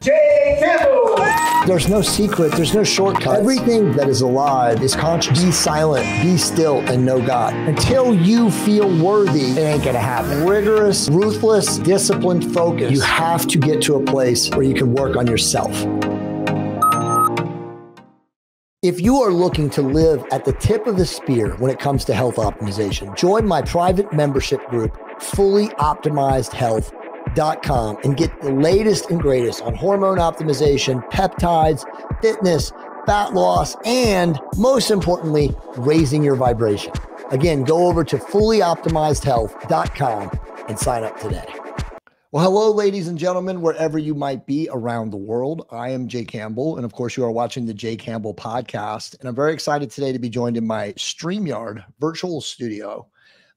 Campbell. There's no secret, there's no shortcut. Everything that is alive is conscious. Be silent, be still, and know God. Until you feel worthy, it ain't gonna happen. Rigorous, ruthless, disciplined focus. You have to get to a place where you can work on yourself. If you are looking to live at the tip of the spear when it comes to health optimization, join my private membership group, Fully Optimized Health com and get the latest and greatest on hormone optimization, peptides, fitness, fat loss, and most importantly, raising your vibration. Again, go over to fullyoptimizedhealth.com and sign up today. Well, hello, ladies and gentlemen, wherever you might be around the world. I am Jay Campbell. And of course, you are watching the Jay Campbell podcast. And I'm very excited today to be joined in my StreamYard virtual studio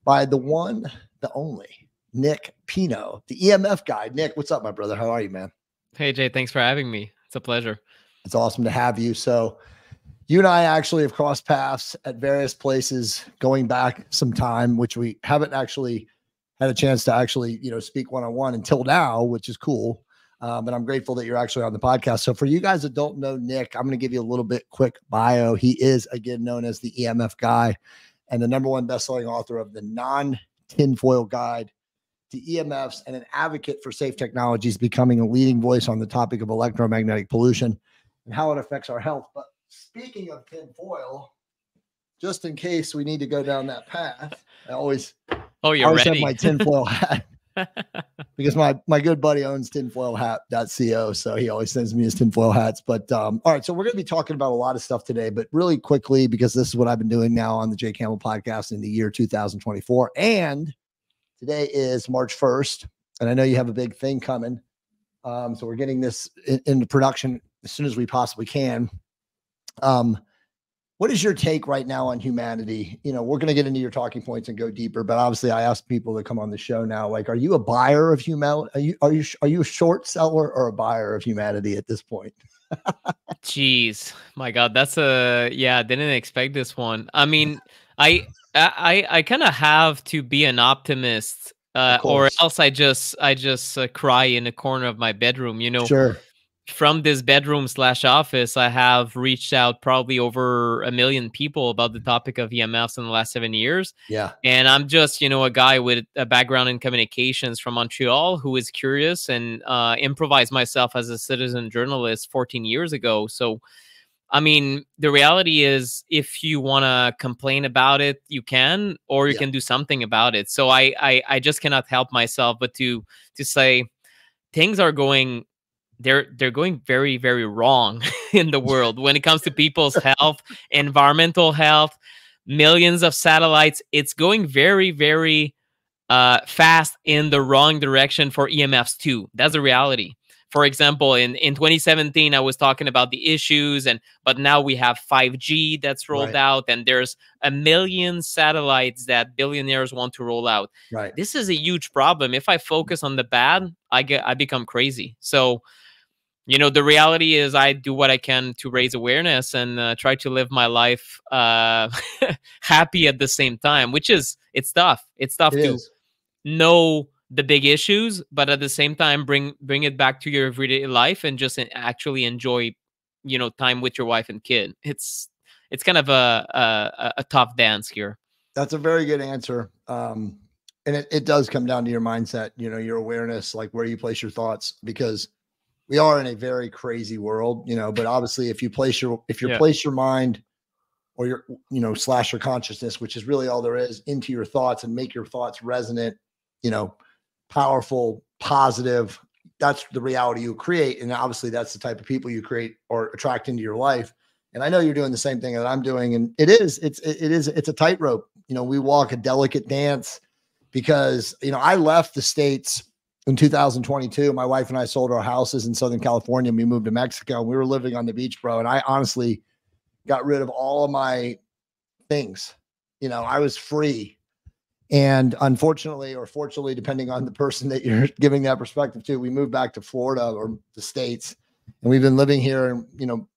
by the one, the only Nick Pineault, the EMF guy. Nick, what's up, my brother? How are you, man? Hey, Jay, thanks for having me. It's a pleasure. It's awesome to have you. So, you and I actually have crossed paths at various places going back some time, which we haven't actually had a chance to actually, you know, speak one on one until now, which is cool. Um, and I'm grateful that you're actually on the podcast. So, for you guys that don't know Nick, I'm going to give you a little bit quick bio. He is again known as the EMF guy and the number one best-selling author of the non tinfoil guide to EMFs and an advocate for safe technologies, becoming a leading voice on the topic of electromagnetic pollution and how it affects our health. But speaking of tinfoil, just in case we need to go down that path, I always oh you're always ready. have my tinfoil hat because my my good buddy owns tinfoilhat.co, so he always sends me his tinfoil hats. But um, all right, so we're going to be talking about a lot of stuff today, but really quickly because this is what I've been doing now on the Jay Campbell podcast in the year 2024, and Today is March 1st, and I know you have a big thing coming. Um, so we're getting this in, into production as soon as we possibly can. Um, what is your take right now on humanity? You know, we're going to get into your talking points and go deeper, but obviously, I ask people to come on the show now. Like, are you a buyer of humanity? Are you are you are you a short seller or a buyer of humanity at this point? Jeez, my God, that's a yeah. Didn't expect this one. I mean, I I I kind of have to be an optimist, uh, or else I just I just uh, cry in a corner of my bedroom. You know, sure. From this bedroom slash office, I have reached out probably over a million people about the topic of EMFs in the last seven years. Yeah, and I'm just you know a guy with a background in communications from Montreal who is curious and uh, improvised myself as a citizen journalist 14 years ago. So I mean, the reality is, if you want to complain about it, you can, or you yeah. can do something about it. So I, I, I just cannot help myself but to to say things are going they're they're going very very wrong in the world when it comes to people's health environmental health millions of satellites it's going very very uh, fast in the wrong direction for emfs too that's the reality for example in in 2017 i was talking about the issues and but now we have 5g that's rolled right. out and there's a million satellites that billionaires want to roll out. Right. This is a huge problem. If i focus on the bad i get i become crazy. So you know the reality is i do what i can to raise awareness and uh, try to live my life uh happy at the same time which is it's tough. It's tough it to is. know the big issues, but at the same time bring bring it back to your everyday life and just actually enjoy, you know, time with your wife and kid. It's it's kind of a a, a tough dance here. That's a very good answer. Um, and it, it does come down to your mindset, you know, your awareness, like where you place your thoughts, because we are in a very crazy world, you know. But obviously, if you place your if you yeah. place your mind or your you know slash your consciousness, which is really all there is, into your thoughts and make your thoughts resonant, you know, powerful, positive. That's the reality you create. And obviously, that's the type of people you create or attract into your life. And I know you're doing the same thing that I'm doing. And it is, it's, it is, it's a tightrope. You know, we walk a delicate dance because, you know, I left the States in 2022. My wife and I sold our houses in Southern California and we moved to Mexico. And we were living on the beach, bro. And I honestly got rid of all of my things. You know, I was free and unfortunately, or fortunately, depending on the person that you're giving that perspective to, we moved back to Florida or the States. And we've been living here. And, you know,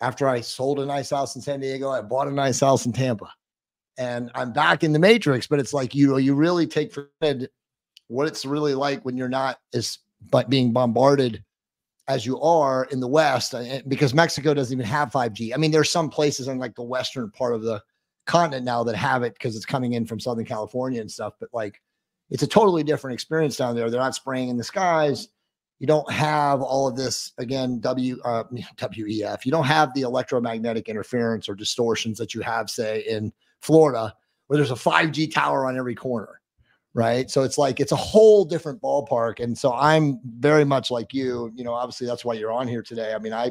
after I sold a nice house in San Diego, I bought a nice house in Tampa. And I'm back in the matrix, but it's like, you know, you really take for granted what it's really like when you're not as but being bombarded as you are in the West, because Mexico doesn't even have 5G. I mean, there's some places in like the western part of the continent now that have it because it's coming in from Southern California and stuff. But like, it's a totally different experience down there. They're not spraying in the skies. You don't have all of this again. W uh, WEF. You don't have the electromagnetic interference or distortions that you have, say, in Florida, where there's a 5G tower on every corner right so it's like it's a whole different ballpark and so i'm very much like you you know obviously that's why you're on here today i mean i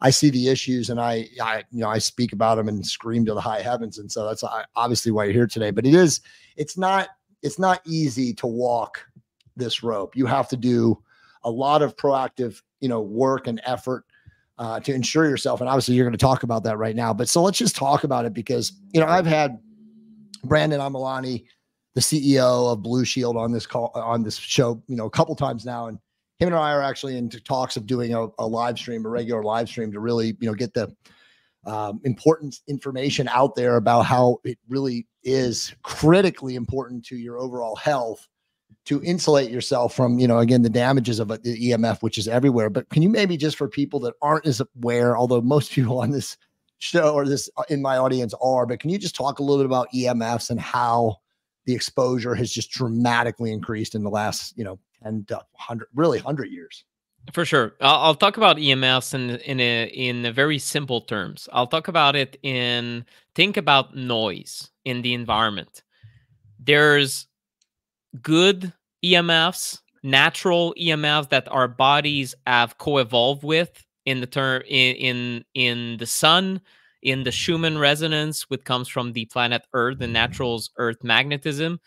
i see the issues and i i you know i speak about them and scream to the high heavens. And so that's obviously why you're here today but it is it's not it's not easy to walk this rope. You have to do a lot of proactive you know work and effort uh, to ensure yourself. And obviously you're going to talk about that right now but so let's just talk about it because you know i've had brandon amelani the CEO of Blushield on this call on this show, you know, a couple times now, and him and I are actually into talks of doing a, a live stream, a regular live stream, to really, you know, get the um, important information out there about how it really is critically important to your overall health to insulate yourself from, you know, again, the damages of the EMF, which is everywhere. But can you maybe just for people that aren't as aware, although most people on this show or this uh, in my audience are, but can you just talk a little bit about EMFs and how the exposure has just dramatically increased in the last, you know, 10 to uh, 100, really 100 years. For sure. I'll, I'll talk about EMFs in in a, in a very simple terms. I'll talk about it in think about noise in the environment. There's good EMFs, natural EMFs that our bodies have co-evolved with in the term in, in in the sun, in the Schumann resonance, which comes from the planet Earth, the mm-hmm. natural's Earth magnetism.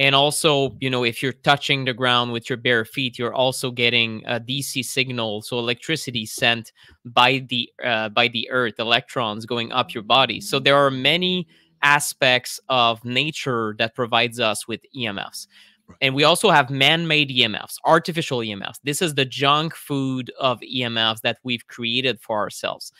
And also, you know, if you're touching the ground with your bare feet, you're also getting a DC signal, so electricity sent by the uh, by the Earth, electrons going up your body. So there are many aspects of nature that provides us with EMFs. And we also have man-made EMFs, artificial EMFs. This is the junk food of EMFs that we've created for ourselves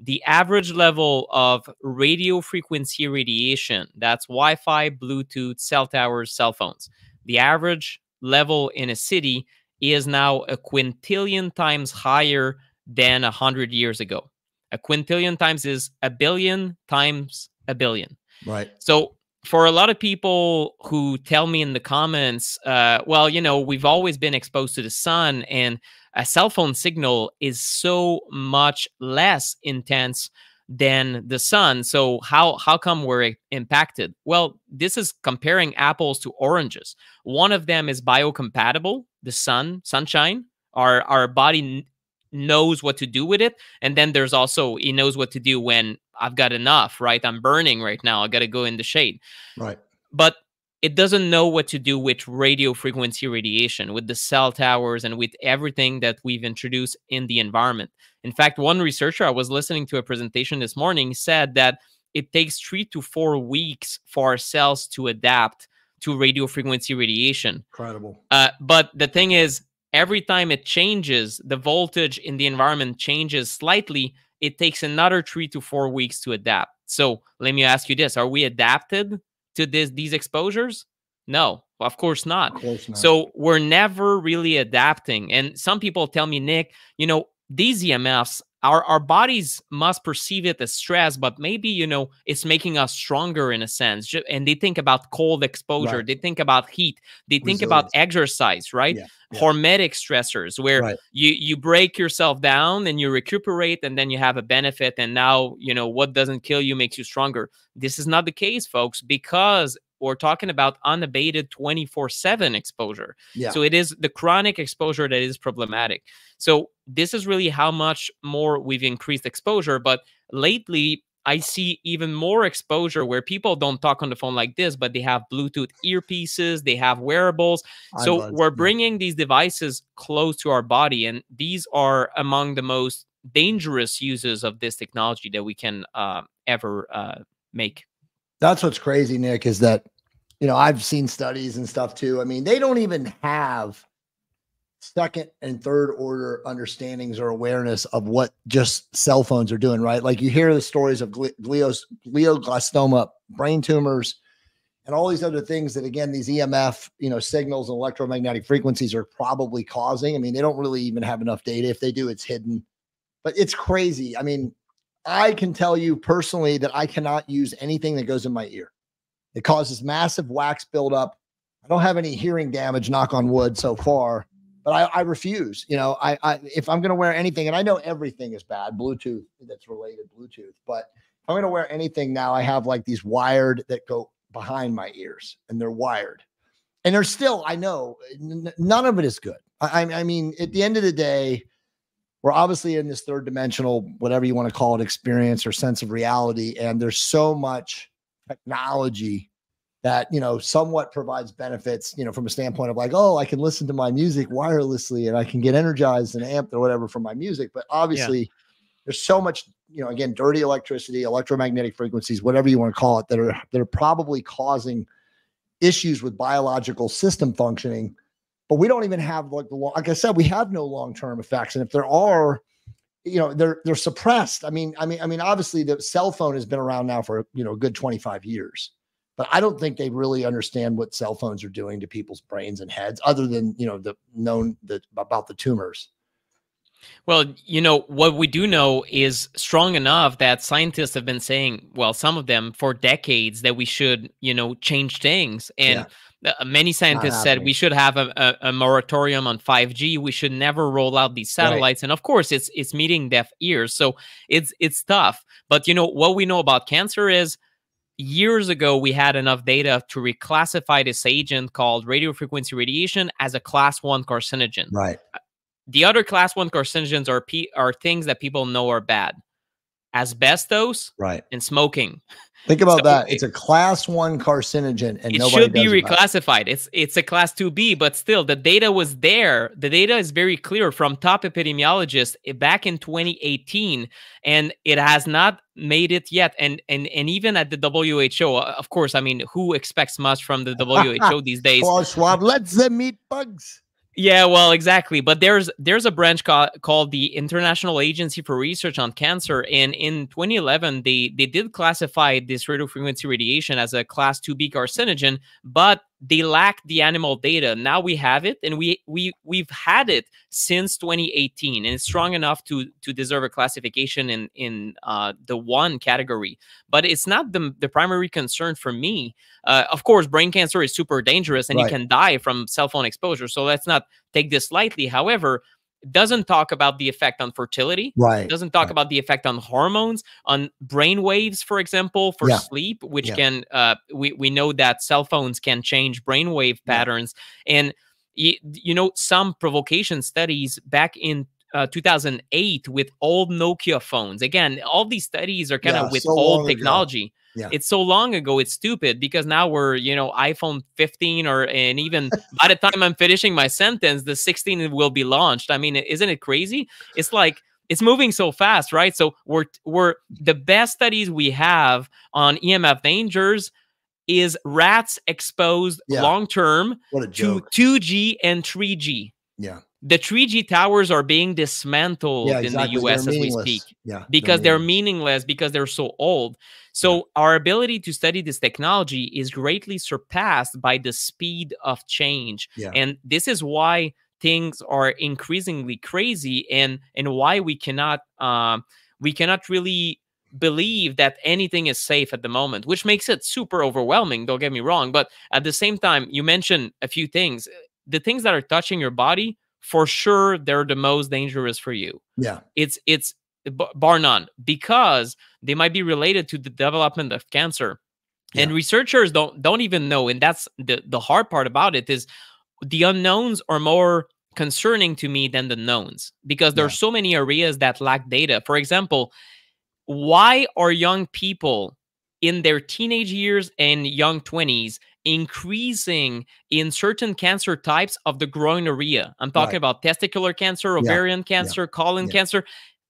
the average level of radio frequency radiation that's wi-fi bluetooth cell towers cell phones. The average level in a city is now a quintillion times higher than a hundred years ago. A quintillion times is a billion times a billion. Right. So for a lot of people who tell me in the comments uh, well you know we've always been exposed to the sun and a cell phone signal is so much less intense than the sun so how how come we're impacted? Well this is comparing apples to oranges. One of them is biocompatible the sun sunshine. Our our body knows what to do with it and then there's also he knows what to do when i've got enough right i'm burning right now i got to go in the shade right but it doesn't know what to do with radio frequency radiation, with the cell towers, and with everything that we've introduced in the environment. In fact, one researcher I was listening to a presentation this morning said that it takes three to four weeks for our cells to adapt to radio frequency radiation. Incredible. Uh, but the thing is, every time it changes, the voltage in the environment changes slightly, it takes another three to four weeks to adapt. So let me ask you this Are we adapted to this these exposures? No, of course not. Of course not. So we're never really adapting. And some people tell me, Nick, you know, these EMFs, our, our bodies must perceive it as stress, but maybe, you know, it's making us stronger in a sense. And they think about cold exposure, right. they think about heat, they think about exercise, right? Yeah. Yeah. Hormetic stressors where right. you you break yourself down and you recuperate and then you have a benefit and now you know what doesn't kill you makes you stronger this is not the case folks because we're talking about unabated 24 7 exposure. Yeah. So it is the chronic exposure that is problematic. So this is really how much more we've increased exposure. But lately, I see even more exposure where people don't talk on the phone like this, but they have Bluetooth earpieces, they have wearables. So we're bringing these devices close to our body, and these are among the most dangerous uses of this technology that we can uh, ever uh, make. That's what's crazy, Nick, is that, you know, I've seen studies and stuff too. I mean, they don't even have second and third order understandings or awareness of what just cell phones are doing, right? Like you hear the stories of glios, glioblastoma brain tumors and all these other things that again these EMF you know signals and electromagnetic frequencies are probably causing. I mean, they don't really even have enough data. If they do, it's hidden. But it's crazy. I mean, I can tell you personally that I cannot use anything that goes in my ear. It causes massive wax buildup. I don't have any hearing damage, knock on wood, so far. But I, I refuse. You know, I, I if I'm going to wear anything, and I know everything is bad, Bluetooth that's related, Bluetooth. But if I'm going to wear anything now, I have like these wired that go behind my ears, and they're wired, and they're still. I know none of it is good. I, I mean, at the end of the day, we're obviously in this third dimensional, whatever you want to call it, experience or sense of reality, and there's so much technology that you know somewhat provides benefits you know from a standpoint of like oh i can listen to my music wirelessly and i can get energized and amped or whatever from my music but obviously yeah. there's so much you know again dirty electricity electromagnetic frequencies whatever you want to call it that are that are probably causing issues with biological system functioning but we don't even have like the like i said we have no long-term effects and if there are you know they're they're suppressed i mean i mean i mean obviously the cell phone has been around now for you know a good 25 years but I don't think they really understand what cell phones are doing to people's brains and heads, other than you know the known that about the tumors. Well, you know what we do know is strong enough that scientists have been saying, well, some of them for decades, that we should, you know, change things. And yeah. Uh, many scientists said we should have a, a, a, moratorium on 5G. We should never roll out these satellites. Right. And of course, it's it's meeting deaf ears, so it's it's tough. But you know what we know about cancer is years ago we had enough data to reclassify this agent called radio frequency radiation as a class 1 carcinogen right uh, the other class 1 carcinogens are p are things that people know are bad asbestos right and smoking Think about so that. It's a class one carcinogen, and it should be reclassified. It. It's it's a class two B, but still, the data was there. The data is very clear from top epidemiologists eh, back in 2018, and it has not made it yet. And and and even at the WHO, uh, of course, I mean, who expects much from the WHO these days? Klaus Schwab, let them eat bugs. Yeah, well, exactly. But there's there's a branch ca- called the International Agency for Research on Cancer, and in 2011 they they did classify this radiofrequency radiation as a class 2B carcinogen, but they lack the animal data. Now we have it, and we we we've had it since 2018, and it's strong enough to to deserve a classification in in uh, the one category. But it's not the the primary concern for me. Uh, of course, brain cancer is super dangerous, and right. you can die from cell phone exposure. So let's not take this lightly. However, doesn't talk about the effect on fertility. Right. Doesn't talk right. about the effect on hormones, on brain waves, for example, for yeah. sleep, which yeah. can uh, we we know that cell phones can change brainwave patterns, yeah. and you, know some provocation studies back in uh, 2008 with old Nokia phones. Again, all these studies are kind of with so old technology. Ago. Yeah. It's so long ago, it's stupid because now we're, you know, iPhone 15 or and even by the time I'm finishing my sentence, the 16 will be launched. I mean, isn't it crazy? It's like it's moving so fast, right? So we're we're the best studies we have on EMF dangers is rats exposed yeah. long term to 2G and 3G. Yeah the 3G towers are being dismantled yeah, exactly. in the US they're as we speak. Yeah, because they're, they're, meaningless because they're so old. So yeah. our ability to study this technology is greatly surpassed by the speed of change. And this is why things are increasingly crazy and and why we cannot um we cannot really believe that anything is safe at the moment, which makes it super overwhelming. Don't get me wrong. But at the same time, you mentioned a few things. The things that are touching your body for sure they're the most dangerous for you. Yeah. It's it's bar none because they might be related to the development of cancer. Yeah. And researchers don't don't even know and that's the the hard part about it is the unknowns are more concerning to me than the knowns because there yeah. are so many areas that lack data. For example, why are young people in their teenage years and young 20s increasing in certain cancer types of the groin area. I'm talking right. about testicular cancer, ovarian yeah. cancer, yeah. colon yeah. cancer.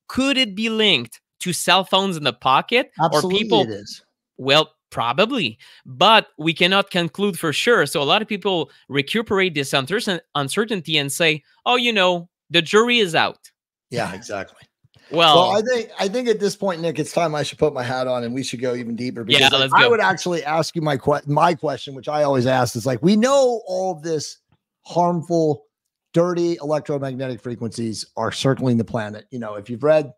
Could it be linked to cell phones in the pocket Absolutely or people? It is. Well, probably, but we cannot conclude for sure. So a lot of people recuperate this uncertainty and say, "Oh, you know, the jury is out." Yeah, exactly. Well, well, I think I think at this point, Nick, it's time I should put my hat on and we should go even deeper. Because Yeah, like, I would actually ask you my que- my question, which I always ask, is like we know all of this harmful, dirty electromagnetic frequencies are circling the planet. You know, if you've read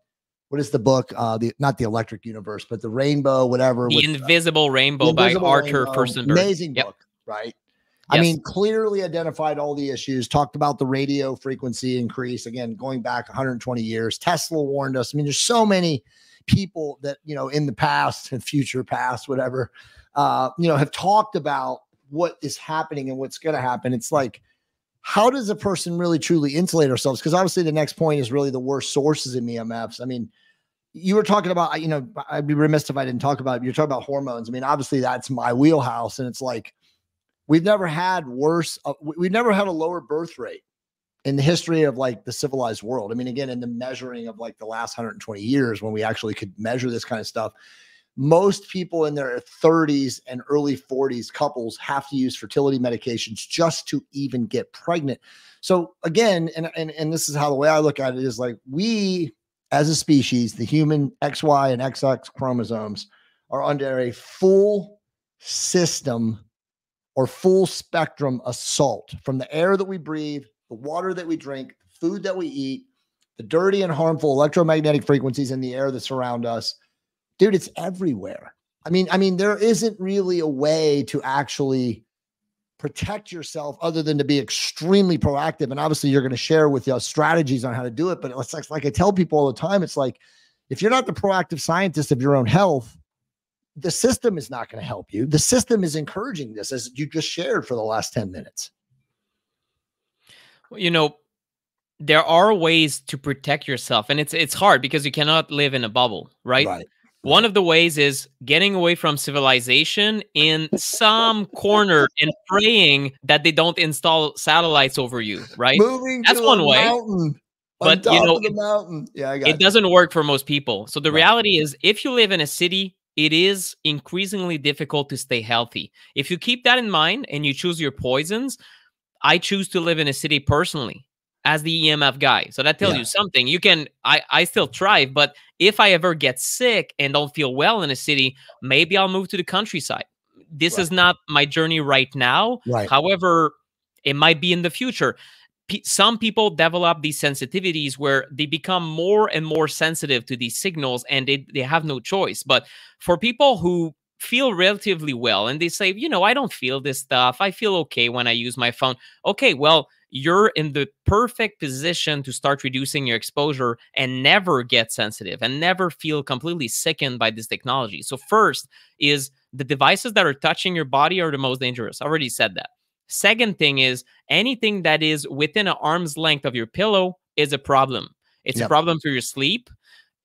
what is the book, uh, the not the Electric Universe, but the Rainbow, whatever. the with, uh, Invisible Rainbow The by Arthur Firstenberg. Amazing Yep. book, right? I mean, clearly identified all the issues, talked about the radio frequency increase, again, going back 120 years. Tesla warned us. I mean, there's so many people that, you know, in the past and future past, whatever, uh, you know, have talked about what is happening and what's going to happen. It's like, how does a person really truly insulate ourselves? Because obviously, the next point is really the worst sources in EMFs. I mean, you were talking about, you know, I'd be remiss if I didn't talk about it. You're talking about hormones. I mean, obviously, that's my wheelhouse. And it's like, we've never had worse, uh, we- we've never had a lower birth rate in the history of like the civilized world. I mean, again, in the measuring of like the last 120 years when we actually could measure this kind of stuff, most people in their 30s and early 40s couples have to use fertility medications just to even get pregnant. So again, and and and this is how the way I look at it is like we as a species, the human XY and XX chromosomes are under a full system or full spectrum assault from the air that we breathe, the water that we drink, the food that we eat, the dirty and harmful electromagnetic frequencies in the air that surround us. Dude, it's everywhere. I mean, I mean, there isn't really a way to actually protect yourself other than to be extremely proactive. And obviously, you're going to share with us strategies on how to do it. But it's like, like I tell people all the time, it's like if you're not the proactive scientist of your own health, the system is not going to help you. The system is encouraging this, as you just shared for the last 10 minutes. Well, you know there are ways to protect yourself and it's it's hard because you cannot live in a bubble right, one of the ways is getting away from civilization in some corner and praying that they don't install satellites over you right Moving That's one a way. mountain, But, you know, mountain. Yeah, I got it doesn't work for most people so the Right. reality is if you live in a city it is increasingly difficult to stay healthy if you keep that in mind and you choose your poisons i choose to live in a city personally as the emf guy so that tells Yeah. you something you can i i still thrive but if i ever get sick and don't feel well in a city maybe i'll move to the countryside this Right. is not my journey right now Right. However, it might be in the future. Some people develop these sensitivities where they become more and more sensitive to these signals and they, they have no choice. But for people who feel relatively well and they say, you know, I don't feel this stuff, I feel okay when I use my phone. Okay, well, you're in the perfect position to start reducing your exposure and never get sensitive and never feel completely sickened by this technology. So, first is the devices that are touching your body are the most dangerous. I already said that. Second thing is anything that is within an arm's length of your pillow is a problem. It's a problem for your sleep,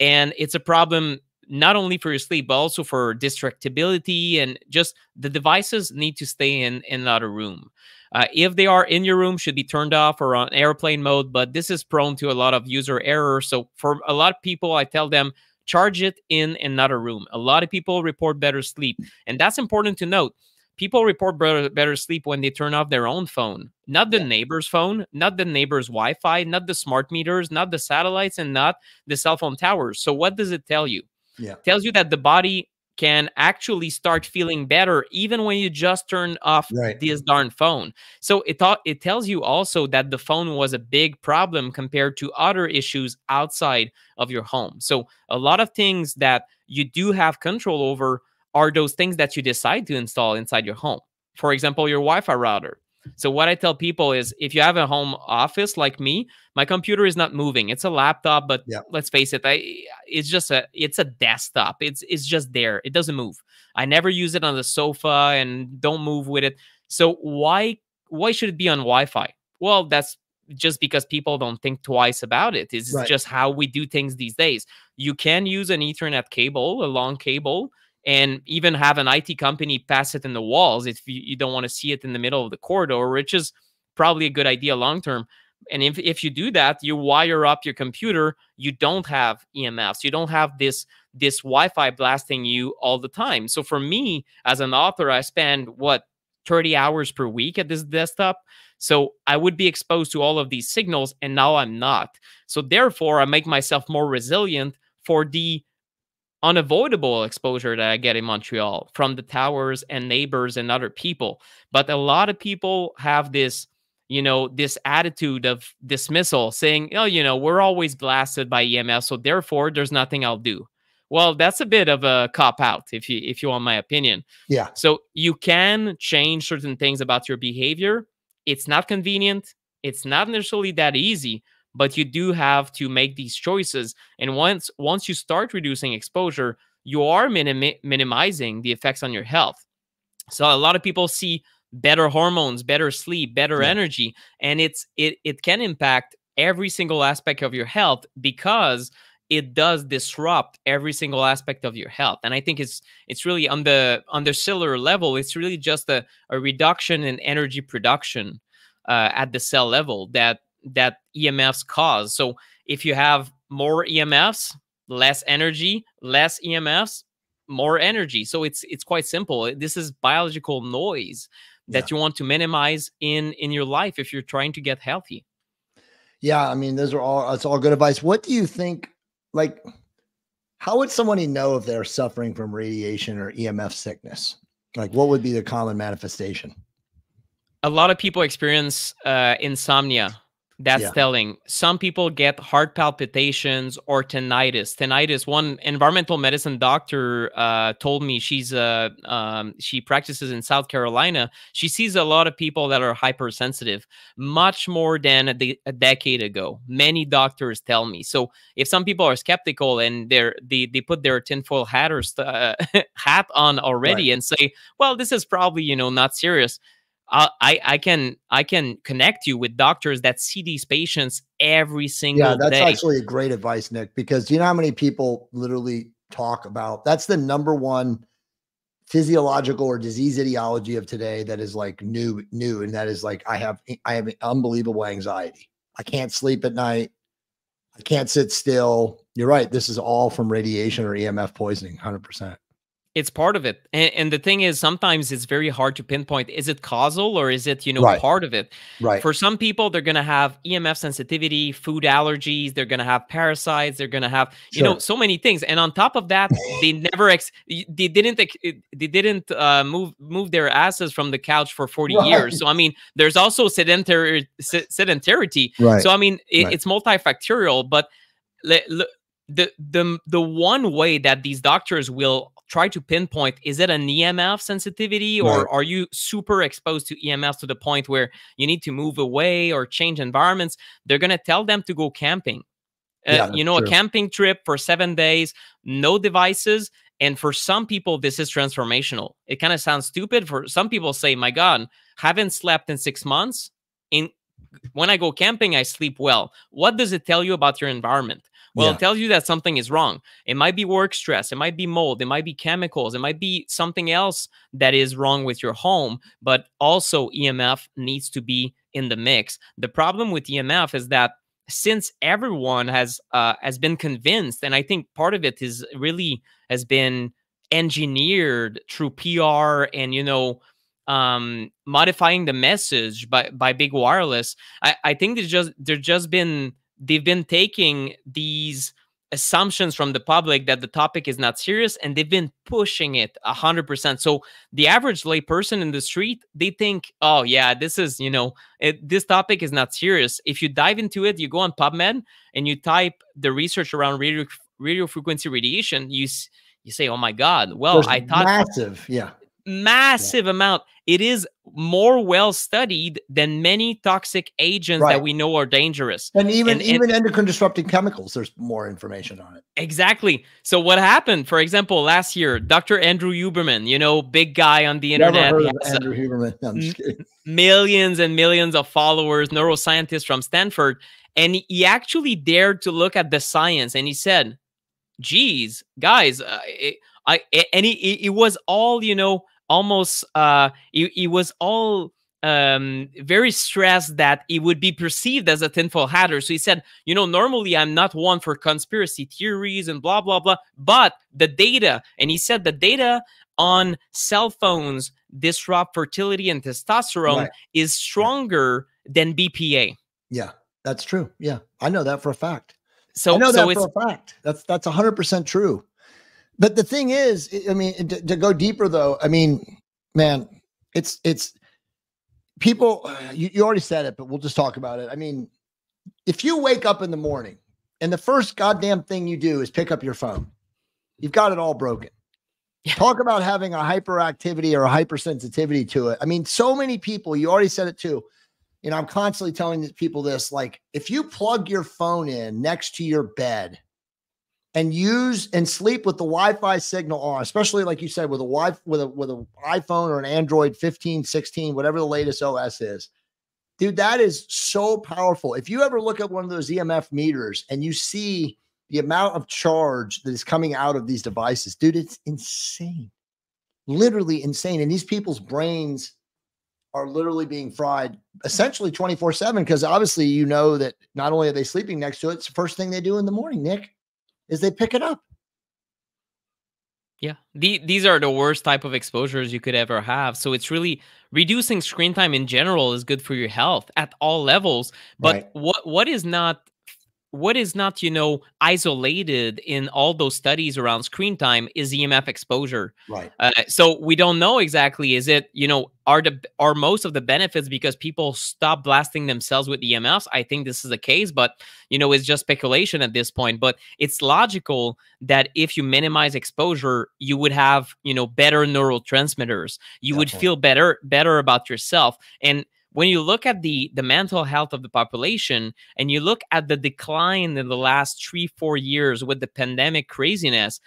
and it's a problem not only for your sleep but also for distractibility and just the devices need to stay in in another room. Uh, if they are in your room, should be turned off or on airplane mode. But this is prone to a lot of user error. So for a lot of people, I tell them charge it in another room. A lot of people report better sleep, and that's important to note people report better, better sleep when they turn off their own phone, not the Yeah. neighbor's phone, not the neighbor's Wi Fi, not the smart meters, not the satellites, and not the cell phone towers. So, what does it tell you? Yeah. It tells you that the body can actually start feeling better even when you just turn off Right. this darn phone. So it thought it tells you also that the phone was a big problem compared to other issues outside of your home. So a lot of things that you do have control over are those things that you decide to install inside your home. For example, your Wi-Fi router. So what I tell people is if you have a home office like me, my computer is not moving. It's a laptop, but Yeah. let's face it, I it's just a it's a desktop. It's it's just there. It doesn't move. I never use it on the sofa and don't move with it. So why why should it be on Wi-Fi? Well, that's just because people don't think twice about it. It's Right. just how we do things these days. You can use an Ethernet cable, a long cable, and even have an IT company pass it in the walls if you, you don't want to see it in the middle of the corridor, which is probably a good idea long term. And if, if you do that, you wire up your computer, you don't have EMFs, you don't have this this Wi-Fi blasting you all the time. So for me as an author, I spend what 30 hours per week at this desktop. So I would be exposed to all of these signals, and now I'm not. So therefore, I make myself more resilient for the unavoidable exposure that I get in Montreal from the towers and neighbors and other people. But a lot of people have this, you know, this attitude of dismissal, saying, oh, you know, we're always blasted by EMS. so therefore there's nothing I'll do. Well, that's a bit of a cop out, if you if you want my opinion. Yeah. So you can change certain things about your behavior. It's not convenient. It's not necessarily that easy, but you do have to make these choices and once once you start reducing exposure you are minim- minimizing the effects on your health so a lot of people see better hormones better sleep better yeah. energy and it's it it can impact every single aspect of your health because it does disrupt every single aspect of your health and i think it's it's really on the on the cellular level it's really just a, a reduction in energy production uh, at the cell level that that EMFs cause. So if you have more EMFs, less energy, less EMFs, more energy. So it's it's quite simple. This is biological noise that yeah. you want to minimize in in your life if you're trying to get healthy. Yeah, I mean, those are all that's all good advice. What do you think? Like, how would somebody know if they're suffering from radiation or EMF sickness? Like, what would be the common manifestation? A lot of people experience uh, insomnia that's yeah. telling. Some people get heart palpitations or tinnitus. Tinnitus. One environmental medicine doctor uh, told me she's uh, um, she practices in South Carolina. She sees a lot of people that are hypersensitive, much more than a, de- a decade ago. Many doctors tell me. So if some people are skeptical and they're they they put their tinfoil hat or uh, hat on already right. and say, well, this is probably you know not serious I I can I can connect you with doctors that see these patients every single yeah, that's day. actually a great advice, Nick, because you know how many people literally talk about that's the number one physiological or disease etiology of today that is like new new and that is like I have I have unbelievable anxiety. I can't sleep at night. I can't sit still. You're right. This is all from radiation or EMF poisoning, 100% it's part of it and, and, the thing is sometimes it's very hard to pinpoint is it causal or is it you know right. part of it right for some people they're going to have emf sensitivity food allergies they're going to have parasites they're going to have you sure. know so many things and on top of that they never ex- they didn't they didn't uh, move move their asses from the couch for 40 right. years so i mean there's also sedentary sedentarity right. so i mean it, it's multifactorial but the the the one way that these doctors will try to pinpoint is it an EMF sensitivity or right. are you super exposed to EMFs to the point where you need to move away or change environments? They're going to tell them to go camping. Uh, you know, true. a camping trip for seven days, no devices. And for some people, this is transformational. It kind of sounds stupid. For some people, say, "My God, haven't slept in six months." In when I go camping, I sleep well. What does it tell you about your environment? Well, yeah. it tells you that something is wrong. It might be work stress, it might be mold, it might be chemicals, it might be something else that is wrong with your home, but also EMF needs to be in the mix. The problem with EMF is that since everyone has uh, has been convinced and I think part of it is really has been engineered through PR and you know um modifying the message by by big wireless i i think there's just there's just been they've been taking these assumptions from the public that the topic is not serious and they've been pushing it 100% so the average lay person in the street they think oh yeah this is you know it, this topic is not serious. If you dive into it you go on pubmed and you type the research around radio radio frequency radiation you you say oh my god well There's i thought massive yeah massive yeah. amount. It is more well studied than many toxic agents right. that we know are dangerous. And even and, even and, endocrine disrupting chemicals, there's more information on it. Exactly. So what happened? For example, last year, Dr. Andrew Huberman, you know, big guy on the internet, heard of Andrew Huberman. I'm just kidding. millions and millions of followers, neuroscientist from Stanford, and he actually dared to look at the science, and he said, "Geez, guys." Uh, it, I and he, it was all you know almost uh he, was all um very stressed that it would be perceived as a tinfoil hatter so he said you know normally i'm not one for conspiracy theories and blah blah blah but the data and he said the data on cell phones disrupt fertility and testosterone right. is stronger than BPA. Yeah, that's true. Yeah, I know that for a fact. So I know so that it's for a fact. That's that's hundred percent true. But the thing is, I- mean, to, to go deeper though, I mean, man, it's it's people. You, you already said it, but we'll just talk about it. I mean, if you wake up in the morning and the first goddamn thing you do is pick up your phone, you've got it all broken. Yeah. Talk about having a hyperactivity or a hypersensitivity to it. I mean, so many people, you already said it too. You know, I'm constantly telling people this like, if you plug your phone in next to your bed and use and sleep with the Wi-Fi signal on, especially like you said, with a Wi with a with an iPhone or an Android 15, 16, whatever the latest OS is, dude, that is so powerful. If you ever look at one of those EMF meters and you see the amount of charge that is coming out of these devices, dude, it's insane. Literally insane. And these people's brains are literally being fried essentially 24 7 because obviously you know that not only are they sleeping next to it, it's the first thing they do in the morning, Nick, is they pick it up. Yeah, the, these are the worst type of exposures you could ever have. So it's really reducing screen time in general is good for your health at all levels. But Right. what what is not what is not you know isolated in all those studies around screen time is EMF exposure. Right. Uh, so we don't know exactly. Is it you know are the are most of the benefits because people stop blasting themselves with EMFs? I think this is the case, but you know it's just speculation at this point. But it's logical that if you minimize exposure, you would have you know better neurotransmitters. You would feel better better about yourself and when you look at the the mental health of the population and you look at the decline in the last three four years with the pandemic craziness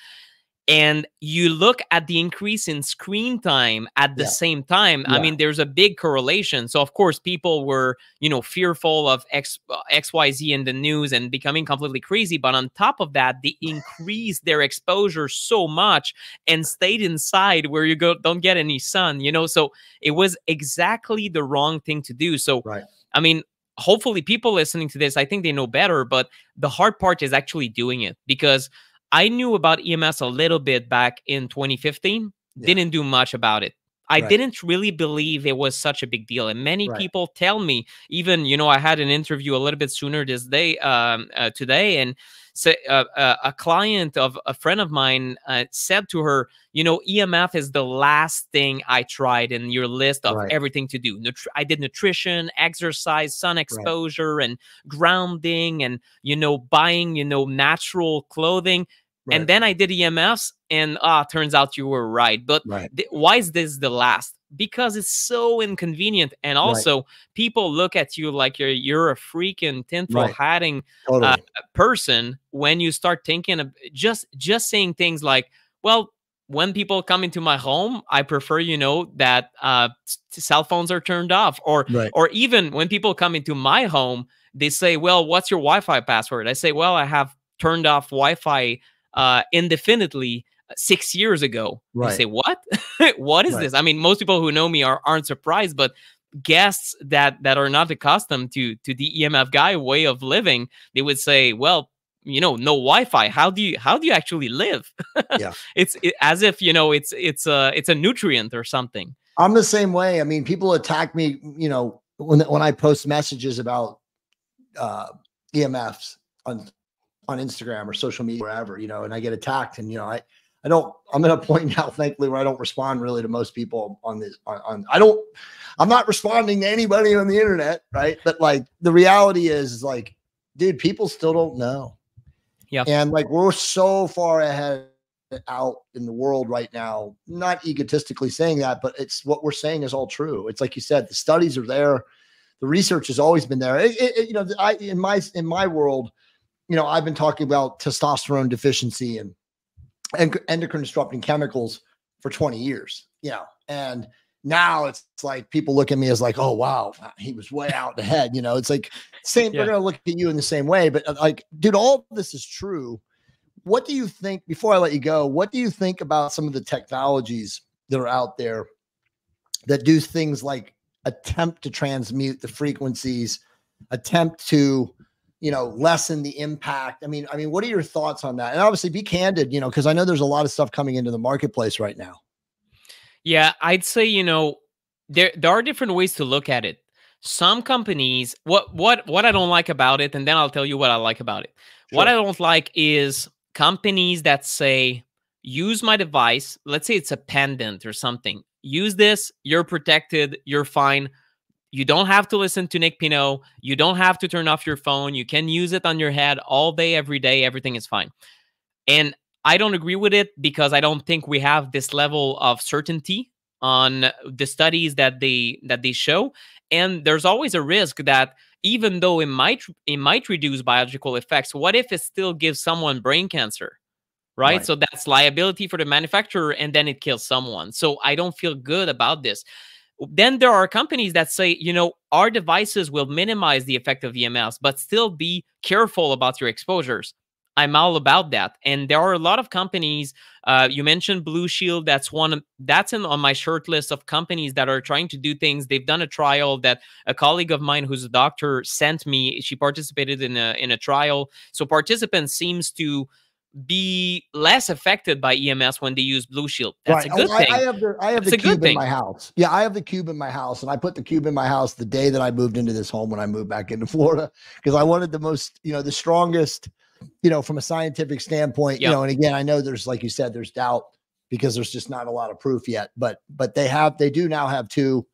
and you look at the increase in screen time at the Yeah. same time i mean there's a big correlation so of course people were you know fearful of x uh, xyz in the news and becoming completely crazy but on top of that they increased their exposure so much and stayed inside where you go don't get any sun you know so it was exactly the wrong thing to do so Right. i mean hopefully people listening to this i think they know better but the hard part is actually doing it because i knew about ems a little bit back in 2015 Yeah. didn't do much about it I Right. didn't really believe it was such a big deal, and many Right. people tell me. Even you know, I had an interview a little bit sooner this day, um, uh, today, and so, uh, uh, a client of a friend of mine uh, said to her, "You know, EMF is the last thing I tried in your list of Right. everything to do. Nutri- I did nutrition, exercise, sun exposure, and grounding, and you know, buying you know natural clothing." Right. And then I did EMFs, and ah, turns out you were right. But right. why is this the last? Because it's so inconvenient, and also people look at you like you're you're a freaking tinfoil Right. hatting Totally. uh, person when you start thinking of just just saying things like, well. When people come into my home, I prefer, you know, that uh, cell phones are turned off, or right. or even when people come into my home, they say, "Well, what's your Wi-Fi password?" I say, "Well, I have turned off Wi-Fi uh, indefinitely uh, six years ago." They Right. say, "What? what is Right. this?" I mean, most people who know me are aren't surprised, but guests that that are not accustomed to to the EMF guy way of living, they would say, "Well." You know, no Wi-Fi. How do you how do you actually live? Yeah. it's it, as if you know it's it's a it's a nutrient or something. I'm the same way. I mean, people attack me, you know, when when I post messages about uh EMFs on on Instagram or social media, wherever, you know, and I get attacked. And you know, I I don't I'm at a point now, thankfully, where I don't respond really to most people on this on, on I don't I'm not responding to anybody on the internet, right? But like the reality is, is like, dude, people still don't know. Yeah. And like we're so far ahead out in the world right now, not egotistically saying that, but it's what we're saying is all true. It's like you said, the studies are there, the research has always been there. It, it- it- you know, I in my in my world, you know, I've been talking about testosterone deficiency and, and endocrine disrupting chemicals for 20 years, you know, and now it's, it's like people look at me as like, oh wow, he was way out ahead. You know, it's like same. Yeah. They're gonna look at you in the same way, but uh, like, dude, all this is true. What do you think? Before I let you go, what do you think about some of the technologies that are out there that do things like attempt to transmute the frequencies, attempt to you know lessen the impact i mean i mean what are your thoughts on that and obviously be candid you know because i know there's a lot of stuff coming into the marketplace right now Yeah, I'd say, you know, there there are different ways to look at it. some companies what what what I don't like about it, and then I'll tell you what I like about it. Sure. What I don't like is companies that say use my device. Let's say it's a pendant or something. Use this. You're protected. You're fine. You don't have to listen to Nick Pineault. You don't have to turn off your phone. You can use it on your head all day, every day. Everything is fine. And I don't agree with it because I don't think we have this level of certainty on the studies that they that they show and there's always a risk that even though it might it might reduce biological effects what if it still gives someone brain cancer right? right? so that's liability for the manufacturer and then it kills someone so i don't feel good about this then there are companies that say you know our devices will minimize the effect of ems but still be careful about your exposures I'm all about that. And there are a lot of companies. Uh, you mentioned Blushield. That's one. That's in, on my short list of companies that are trying to do things. They've done a trial that a colleague of mine, who's a doctor, sent me. She participated in a in a trial. So participants seems to be less affected by EMS when they use Blushield. That's right. a good oh, thing. I, I have the I have That's the cube in my house. Yeah, I have the cube in my house, and I put the cube in my house the day that I moved into this home when I moved back into Florida because I wanted the most, you know, the strongest you know, from a scientific standpoint, yep. you know, and again, I know there's like you said, there's doubt because there's just not a lot of proof yet, but but they have they do now have two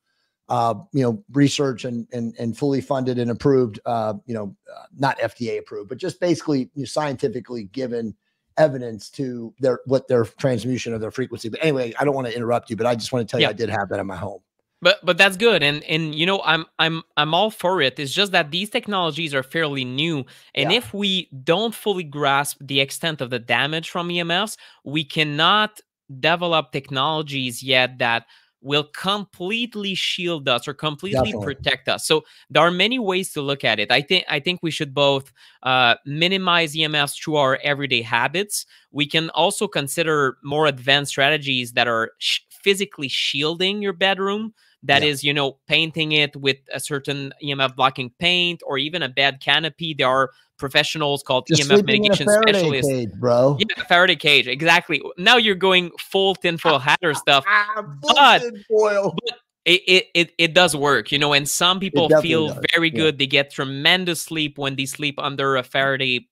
uh, you know, research and and and fully funded and approved, uh, you know, uh, not FDA approved, but just basically you know, scientifically given evidence to their what their transmutation of their frequency. But anyway, I don't want to interrupt you, but I just want to tell you I did have that in my home but but that's good and and you know i'm i'm i'm all for it it's just that these technologies are fairly new and yeah. if we don't fully grasp the extent of the damage from emfs we cannot develop technologies yet that will completely shield us or completely Definitely. protect us. So there are many ways to look at it. I think I think we should both uh, minimize EMFs through our everyday habits. We can also consider more advanced strategies that are sh- physically shielding your bedroom that yeah. is, you know, painting it with a certain EMF blocking paint or even a bed canopy. There are professionals called Just EMF mitigation specialists. Cage, bro. Yeah, Faraday cage. Exactly. Now you're going full tinfoil hatter stuff. but, but it, it it does work, you know, and some people feel does. very good. Yeah. They get tremendous sleep when they sleep under a Faraday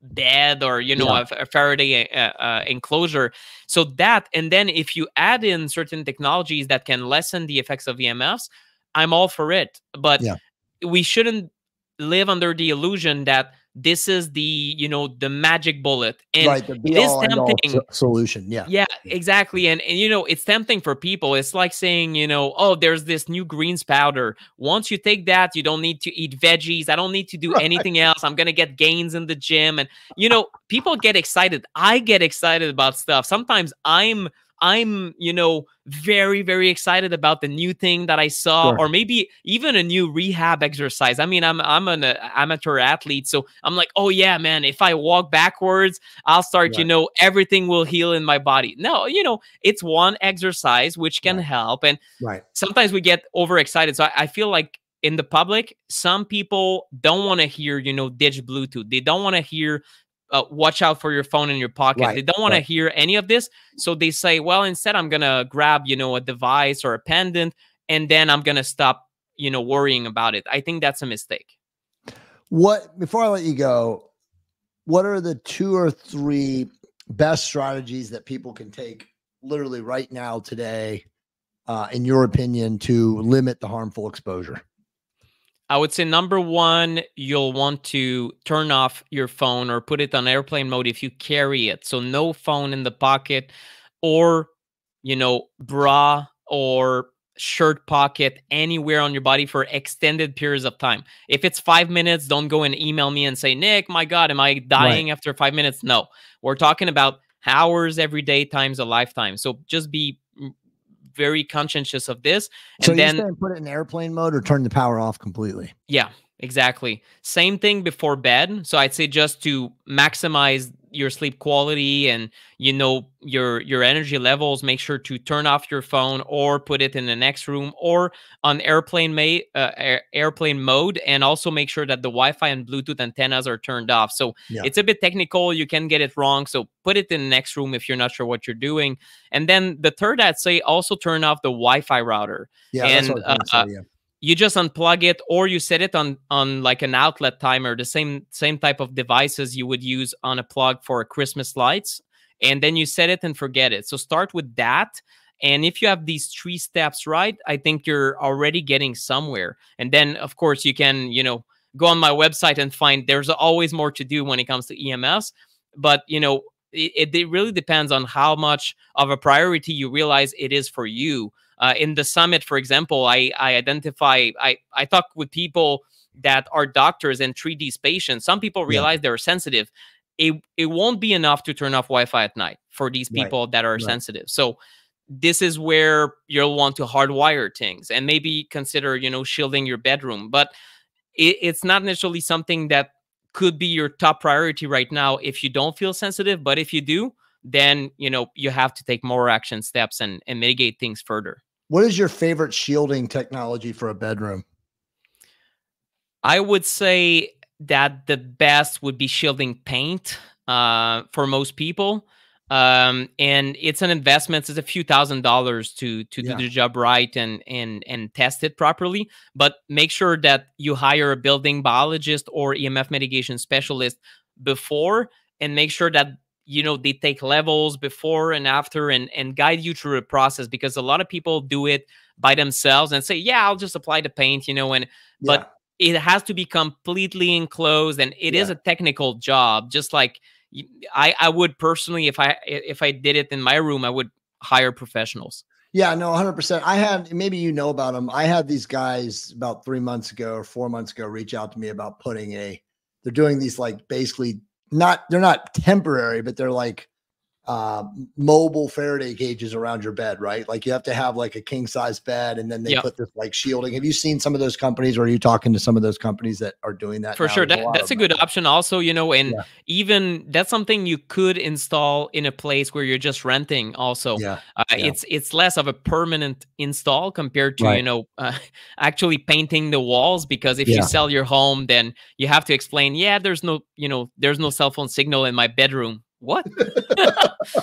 bed or you know yeah. a, a, Faraday uh, uh, enclosure. So that, and then if you add in certain technologies that can lessen the effects of EMFs, I'm all for it. But yeah. we shouldn't live under the illusion that this is the you know the magic bullet. And right, it is tempting solution yeah. Yeah exactly. And, and you know it's tempting for people. It's like saying you know oh there's this new greens powder. Once you take that you don't need to eat veggies. I don't need to do right. anything else. I'm gonna get gains in the gym. And you know people get excited. I get excited about stuff. Sometimes i'm I'm, you know, very, very excited about the new thing that I saw, sure. or maybe even a new rehab exercise. I mean, I'm I'm an uh, amateur athlete, so I'm like, oh yeah, man, if I walk backwards, I'll start, right. you know, everything will heal in my body. No, you know, it's one exercise which can right. help, and right. sometimes we get overexcited. So I, I feel like in the public, some people don't want to hear, you know, ditch Bluetooth. They don't want to hear uh, watch out for your phone in your pocket. Right, they don't want right. to hear any of this. So they say, well, instead, I'm going to grab, you know, a device or a pendant, and then I'm going to stop, you know, worrying about it. I think that's a mistake. What, before I let you go, what are the two or three best strategies that people can take literally right now, today, uh, in your opinion, to limit the harmful exposure? I would say number one, you'll want to turn off your phone or put it on airplane mode if you carry it. So no phone in the pocket or, you know, bra or shirt pocket anywhere on your body for extended periods of time. If it's five minutes, don't go and email me and say, Nick, my God, am I dying right. after five minutes? No, we're talking about hours every day times a lifetime. So just be very conscientious of this. And so then put it in airplane mode or turn the power off completely. Yeah, exactly. Same thing before bed. So I'd say just to maximize your sleep quality and you know your your energy levels make sure to turn off your phone or put it in the next room or on airplane may uh, air, airplane mode and also make sure that the wi-fi and bluetooth antennas are turned off. So yeah. it's a bit technical you can get it wrong so put it in the next room if you're not sure what you're doing. And then the third i'd say also turn off the wi-fi router yeah and uh, say, yeah you just unplug it or you set it on on like an outlet timer the same same type of devices you would use on a plug for christmas lights and then you set it and forget it. So start with that and if you have these three steps right i think you're already getting somewhere. And then of course you can you know go on my website and find there's always more to do when it comes to ems but you know it, it really depends on how much of a priority you realize it is for you uh, in the summit, for example, I, I identify, I, I talk with people that are doctors and treat these patients. Some people realize yeah. they're sensitive. It, it won't be enough to turn off Wi Fi at night for these people right. that are right. sensitive. So, this is where you'll want to hardwire things and maybe consider, you know, shielding your bedroom. But it, it's not necessarily something that could be your top priority right now if you don't feel sensitive. But if you do, then you know you have to take more action steps and, and mitigate things further. What is your favorite shielding technology for a bedroom? I would say that the best would be shielding paint uh, for most people. Um, and it's an investment it's a few thousand dollars to to yeah. do the job right and and and test it properly. But make sure that you hire a building biologist or emf mitigation specialist before and make sure that you know they take levels before and after and and guide you through a process because a lot of people do it by themselves and say yeah i'll just apply the paint you know and yeah. but it has to be completely enclosed and it yeah. is a technical job just like i i would personally if i if i did it in my room i would hire professionals yeah no 100% i had maybe you know about them i had these guys about three months ago or four months ago reach out to me about putting a they're doing these like basically not they're not temporary, but they're like uh, mobile Faraday cages around your bed, right? Like you have to have like a king size bed, and then they yep. put this like shielding. Have you seen some of those companies, or are you talking to some of those companies that are doing that? For now? sure, that, a that's a good option. Also, you know, and yeah. even that's something you could install in a place where you're just renting. Also, yeah. Uh, yeah. it's it's less of a permanent install compared to right. you know uh, actually painting the walls. Because if you sell your home, then you have to explain, yeah, there's no you know there's no cell phone signal in my bedroom what?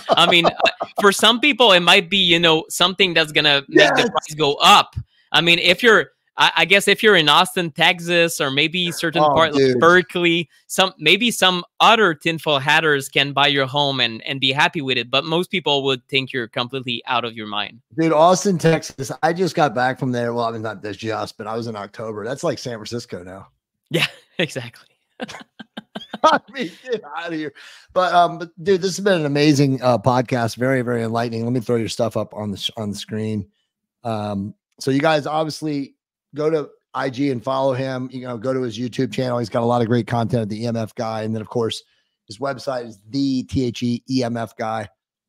I mean, uh, for some people, it might be, you know, something that's going to make yes. the price go up. I mean, if you're, I, I, guess if you're in Austin, Texas, or maybe certain oh, part like Berkeley, some maybe some other tinfoil hatters can buy your home and and be happy with it. But most people would think you're completely out of your mind. Dude, Austin, Texas. I just got back from there. Well, I mean, not this just, but I was in October. That's like San Francisco now. Yeah, exactly. I mean, get out of here. But um, but dude, this has been an amazing uh podcast. Very, very enlightening. Let me throw your stuff up on the on the screen. Um, so you guys obviously go to IG and follow him. You know, go to his YouTube channel. He's got a lot of great content. The EMF guy, and then of course his website is the T H E E M F guy.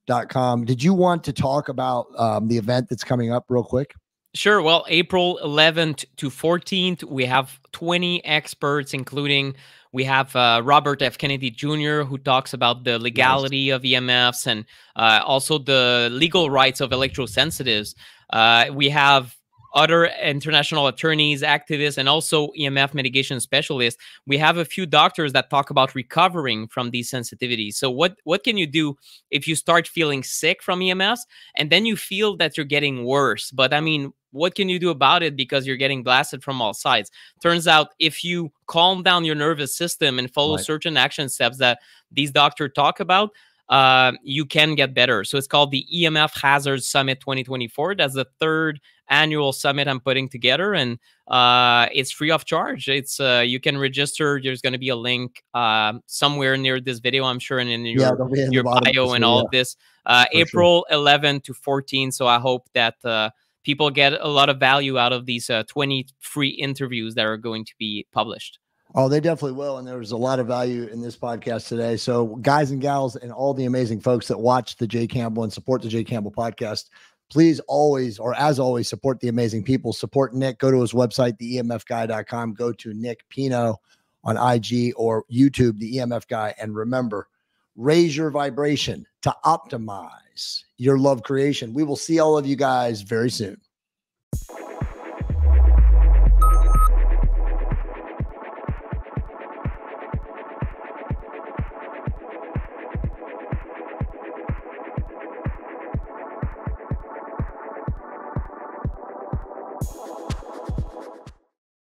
Dot com. Did you want to talk about um, the event that's coming up real quick? Sure. Well, April 11th to 14th, we have 20 experts, including we have uh, Robert F. Kennedy Jr., who talks about the legality of EMFs and uh, also the legal rights of electrosensitives. Uh, we have other international attorneys, activists, and also EMF mitigation specialists. We have a few doctors that talk about recovering from these sensitivities. So, what what can you do if you start feeling sick from EMFs and then you feel that you're getting worse? But I mean, what can you do about it because you're getting blasted from all sides turns out if you calm down your nervous system and follow right. certain action steps that these doctors talk about uh, you can get better so it's called the emf hazards summit 2024 that's the third annual summit i'm putting together and uh, it's free of charge it's uh, you can register there's going to be a link uh, somewhere near this video i'm sure and in your, yeah, in your bio and all yeah. of this uh, april sure. 11 to 14 so i hope that uh, people get a lot of value out of these uh, 20 free interviews that are going to be published. Oh, they definitely will. And there was a lot of value in this podcast today. So, guys and gals, and all the amazing folks that watch the Jay Campbell and support the Jay Campbell podcast, please always, or as always, support the amazing people. Support Nick. Go to his website, theemfguy.com. Go to Nick Pineault on IG or YouTube, the EMF guy. And remember, raise your vibration to optimize your love creation. We will see all of you guys very soon.